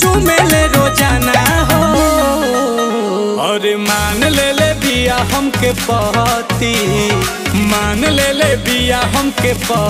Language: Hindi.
चुमेले रोज़ाना हो। और मान ले ले बिया हमके पहती। मान ले ले बिया हमके पह